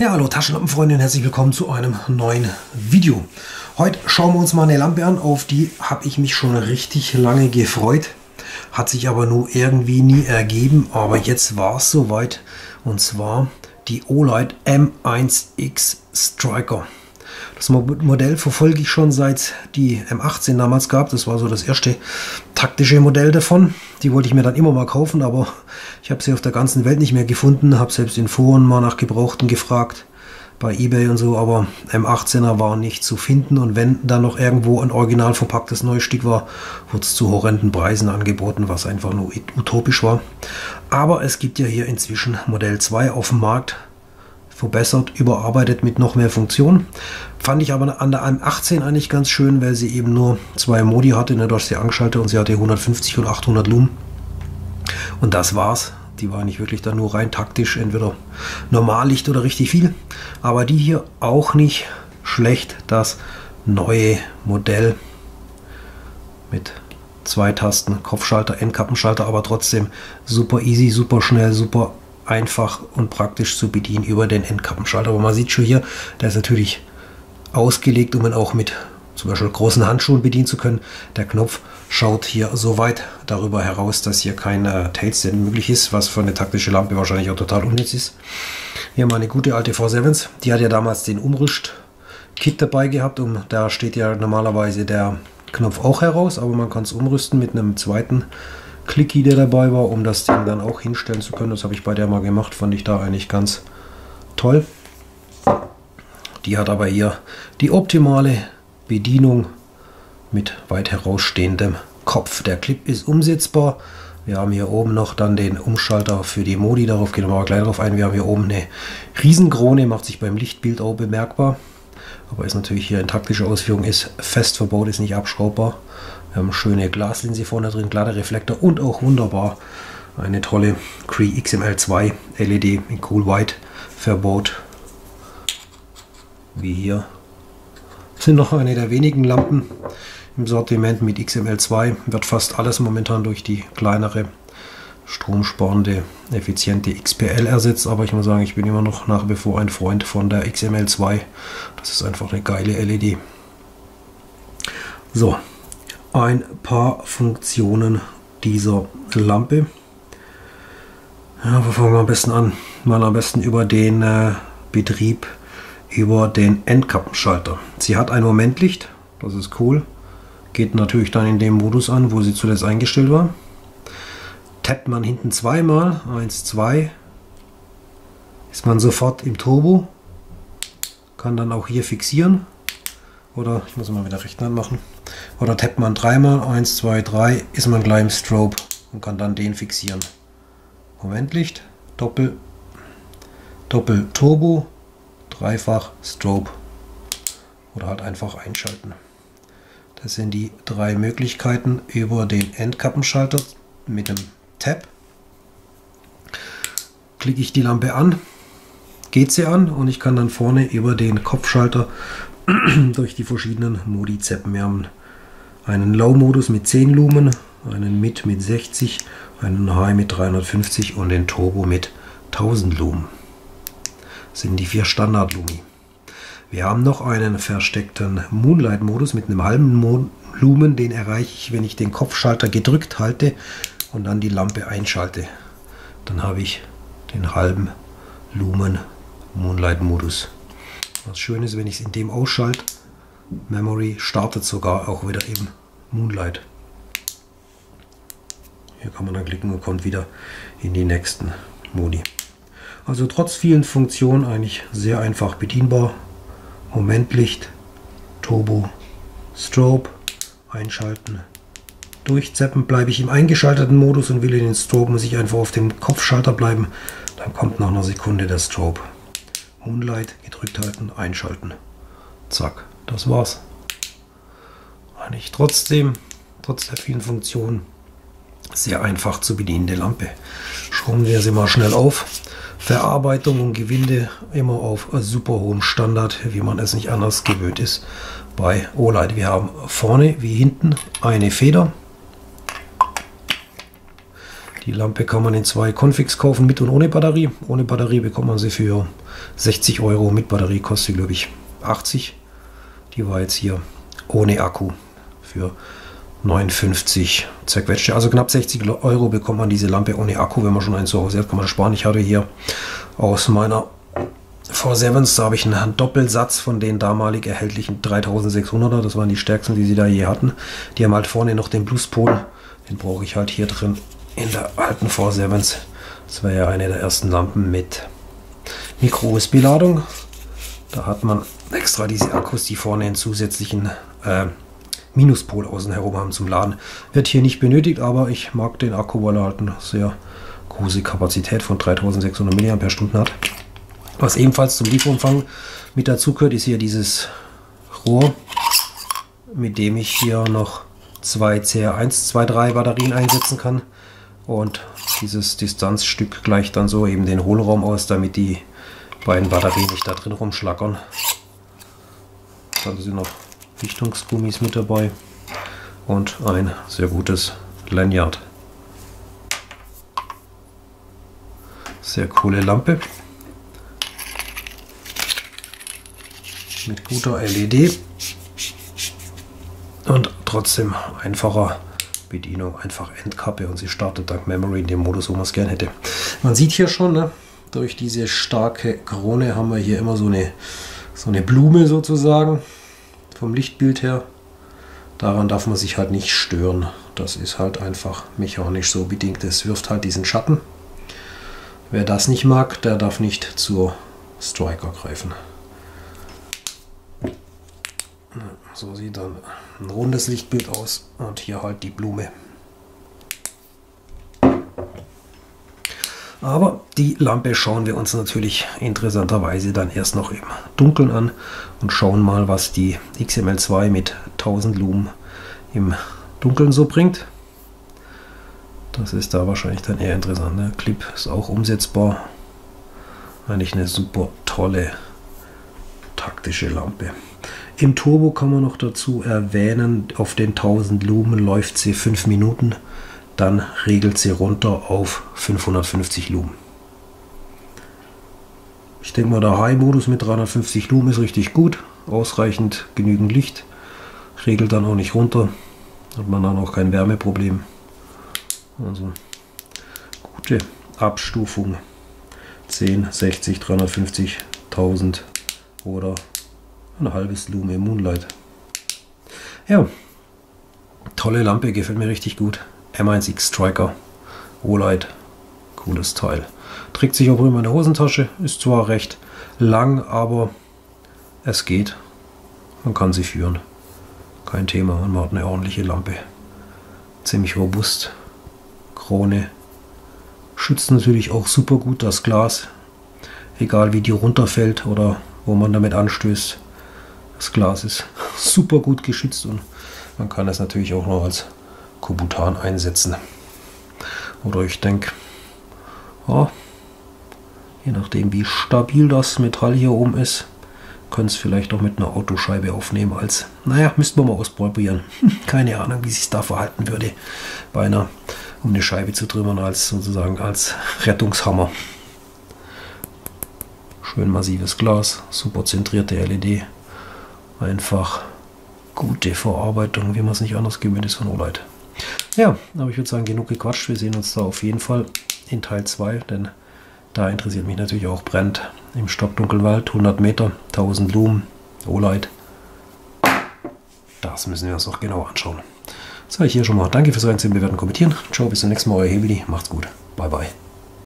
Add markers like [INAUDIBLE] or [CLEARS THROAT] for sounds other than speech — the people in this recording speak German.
Ja, hallo Taschenlampenfreunde und herzlich willkommen zu einem neuen Video. Heute schauen wir uns mal eine Lampe an, auf die habe ich mich schon richtig lange gefreut. Hat sich aber nur irgendwie nie ergeben, aber jetzt war es soweit. Und zwar die Olight M1X Striker. Das Modell verfolge ich schon seit die M18 damals gab. Das war so das erste taktische Modell davon. Die wollte ich mir dann immer mal kaufen, aber ich habe sie auf der ganzen Welt nicht mehr gefunden. Habe selbst in Foren mal nach Gebrauchten gefragt, bei Ebay und so, aber M18er war nicht zu finden. Und wenn dann noch irgendwo ein original verpacktes neues Stück war, wurde es zu horrenden Preisen angeboten, was einfach nur utopisch war. Aber es gibt ja hier inzwischen Modell 2 auf dem Markt verbessert, überarbeitet mit noch mehr Funktionen. Fand ich aber an der M18 eigentlich ganz schön, weil sie eben nur zwei Modi hatte, ne, durch sie angeschaltet und sie hatte 150 und 800 Lumen. Und das war's. Die war nicht wirklich dann nur rein taktisch, entweder Normallicht oder richtig viel. Aber die hier auch nicht schlecht. Das neue Modell mit zwei Tasten, Kopfschalter, Endkappenschalter, aber trotzdem super easy, super schnell, super einfach und praktisch zu bedienen über den Endkappenschalter. Aber man sieht schon hier, der ist natürlich ausgelegt, um ihn auch mit zum Beispiel großen Handschuhen bedienen zu können. Der Knopf schaut hier so weit darüber heraus, dass hier kein äh, Tailstand möglich ist, was für eine taktische Lampe wahrscheinlich auch total unnütz ist. Hier mal eine gute alte V7s. Die hat ja damals den Umrüst-Kit dabei gehabt. Und da steht ja normalerweise der Knopf auch heraus, aber man kann es umrüsten mit einem zweiten Clicky, der dabei war, um das Ding dann auch hinstellen zu können. Das habe ich bei der mal gemacht, fand ich da eigentlich ganz toll. Die hat aber hier die optimale Bedienung mit weit herausstehendem Kopf. Der Clip ist umsetzbar. Wir haben hier oben noch dann den Umschalter für die Modi, darauf gehen wir aber gleich drauf ein. Wir haben hier oben eine Riesenkrone, macht sich beim Lichtbild auch bemerkbar. Aber ist natürlich hier in taktischer Ausführung, ist fest verbaut, ist nicht abschraubbar. Wir haben schöne Glaslinse vorne drin, glatte Reflektor und auch wunderbar eine tolle Cree XML2 LED in Cool White verbaut. Wie hier. Das sind noch eine der wenigen Lampen im Sortiment mit XML2. Wird fast alles momentan durch die kleinere, stromsparende, effiziente XPL ersetzt. Aber ich muss sagen, ich bin immer noch nach wie vor ein Freund von der XML2. Das ist einfach eine geile LED. So, ein paar Funktionen dieser Lampe. Ja, wo fangen wir am besten an? Mal am besten über den äh, Betrieb über den Endkappenschalter. Sie hat ein Momentlicht, das ist cool. Geht natürlich dann in dem Modus an, wo sie zuletzt eingestellt war. Tappt man hinten zweimal, 1, 2, ist man sofort im Turbo. Kann dann auch hier fixieren. Oder ich muss mal wieder rechten anmachen. Oder tappt man dreimal, 1, 2, 3, ist man gleich im Strobe und kann dann den fixieren. Momentlicht, Doppel, Doppel Turbo, dreifach Strobe oder halt einfach einschalten. Das sind die drei Möglichkeiten über den Endkappenschalter mit dem Tab. Klicke ich die Lampe an, geht sie an und ich kann dann vorne über den Kopfschalter [CLEARS THROAT] durch die verschiedenen Modi zappen. Wir haben einen Low-Modus mit 10 Lumen, einen Mid mit 60, einen High mit 350 und den Turbo mit 1000 Lumen. Das sind die vier Standard-Lumi. Wir haben noch einen versteckten Moonlight-Modus mit einem halben Lumen. Den erreiche ich, wenn ich den Kopfschalter gedrückt halte und dann die Lampe einschalte. Dann habe ich den halben Lumen Moonlight-Modus. Was schön ist, wenn ich es in dem ausschalte, Memory startet sogar auch wieder eben Moonlight. Hier kann man dann klicken und kommt wieder in die nächsten Modi. Also trotz vielen Funktionen eigentlich sehr einfach bedienbar. Momentlicht, Turbo, Strobe, einschalten, durchzeppen. Bleibe ich im eingeschalteten Modus und will in den Strobe, muss ich einfach auf dem Kopfschalter bleiben. Dann kommt nach einer Sekunde der Strobe. Moonlight gedrückt halten, einschalten. Zack, das war's. Eigentlich trotzdem, trotz der vielen Funktionen, sehr einfach zu bedienende Lampe. Schrauben wir sie mal schnell auf. Verarbeitung und Gewinde immer auf super hohem Standard, wie man es nicht anders gewöhnt ist bei OLED. Wir haben vorne wie hinten eine Feder. Die Lampe kann man in zwei Configs kaufen, mit und ohne Batterie. Ohne Batterie bekommt man sie für 60 Euro. Mit Batterie kostet sie, glaube ich, 80. Die war jetzt hier ohne Akku für 59 zerquetschte. Also knapp 60 Euro bekommt man diese Lampe ohne Akku. Wenn man schon einen zu Hause hat, kann man sparen. Ich hatte hier aus meiner V7s, da habe ich einen Doppelsatz von den damalig erhältlichen 3600er. Das waren die stärksten, die sie da je hatten. Die haben halt vorne noch den Pluspol. Den brauche ich halt hier drin in der alten V7s. Das war ja eine der ersten Lampen mit Micro-USB-Ladung. Da hat man extra diese Akkus, die vorne einen zusätzlichen äh, Minuspol außen herum haben zum Laden. Wird hier nicht benötigt, aber ich mag den Akku, weil er halt eine sehr große Kapazität von 3600 mAh hat. Was ebenfalls zum Lieferumfang mit dazu gehört, ist hier dieses Rohr, mit dem ich hier noch zwei CR123 Batterien einsetzen kann. Und dieses Distanzstück gleicht dann so eben den Hohlraum aus, damit die beiden Batterien nicht da drin rumschlackern. Dann sind noch Dichtungsgummis mit dabei und ein sehr gutes Lanyard. Sehr coole Lampe. Mit guter LED und trotzdem einfacher Bedienung, einfach Endkappe und sie startet dank Memory in dem Modus, wo man es gerne hätte. Man sieht hier schon, ne, durch diese starke Krone haben wir hier immer so eine, so eine Blume sozusagen vom Lichtbild her. Daran darf man sich halt nicht stören. Das ist halt einfach mechanisch so bedingt. Es wirft halt diesen Schatten. Wer das nicht mag, der darf nicht zur Striker greifen. So sieht dann ein rundes Lichtbild aus und hier halt die Blume. Aber die Lampe schauen wir uns natürlich interessanterweise dann erst noch im Dunkeln an und schauen mal, was die XML2 mit 1000 Lumen im Dunkeln so bringt. Das ist da wahrscheinlich dann eher interessant. Der Clip ist auch umsetzbar. Eigentlich eine super tolle taktische Lampe. Im Turbo kann man noch dazu erwähnen, auf den 1000 Lumen läuft sie 5 Minuten dann regelt sie runter auf 550 Lumen. Ich denke mal, der High-Modus mit 350 Lumen ist richtig gut, ausreichend genügend Licht, regelt dann auch nicht runter, hat man dann auch kein Wärmeproblem. Also gute Abstufung 10, 60, 350, 1000 oder ein halbes Lumen im Moonlight. Ja, tolle Lampe, gefällt mir richtig gut. M1X Striker Olight. Cooles Teil. Trägt sich auch immer in der Hosentasche. Ist zwar recht lang, aber es geht. Man kann sie führen. Kein Thema. Und man hat eine ordentliche Lampe. Ziemlich robust. Krone. Schützt natürlich auch super gut das Glas. Egal wie die runterfällt oder wo man damit anstößt. Das Glas ist super gut geschützt und man kann es natürlich auch noch als Kubutan einsetzen. Oder ich denke, ja, je nachdem wie stabil das Metall hier oben ist, können es vielleicht auch mit einer Autoscheibe aufnehmen als, naja, müssten wir mal ausprobieren. [LAUGHS] Keine Ahnung, wie sich da verhalten würde bei einer, um eine Scheibe zu trümmern als sozusagen als Rettungshammer. Schön massives Glas, super zentrierte LED, einfach gute Verarbeitung, wie man es nicht anders gewöhnt ist von Olight. Ja, aber ich würde sagen, genug gequatscht. Wir sehen uns da auf jeden Fall in Teil 2, denn da interessiert mich natürlich auch brennt. Im Stockdunkelwald, 100 Meter, 1000 Lumen, Olight. Das müssen wir uns noch genau anschauen. Sage ich hier schon mal Danke fürs Reinsehen, bewerten, kommentieren. Ciao, bis zum nächsten Mal, euer Hebeli. Macht's gut. Bye, bye.